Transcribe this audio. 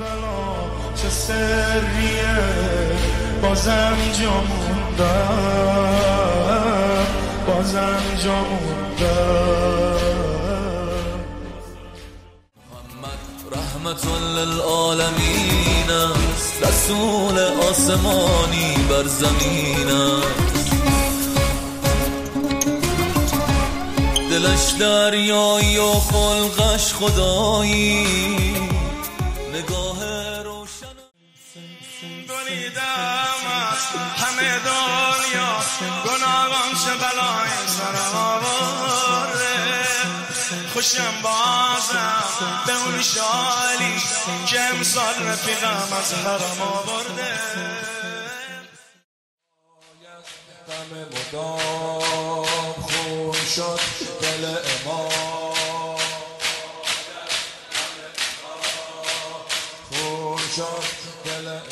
کربلا چه سریه بازم جا موندم بازم جا موندم محمد رحمت للعالمین است رسول آسمانی بر زمین دلش دریایی و خلقش خدایی. نگاه دونیدم از همه دنیا. گناهان چه بلای سرم خوشم بازم به اون شالی که امسال رفیقم از حرم آورده. غم مدام خون شد دل امام. خون شد دل امام